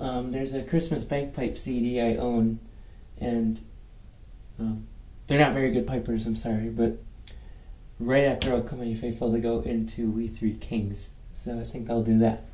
um, there's a Christmas bagpipe CD I own, and um, they're not very good pipers. I'm sorry, but right after O Come All Ye Faithful to go into We Three Kings, so I think I'll do that.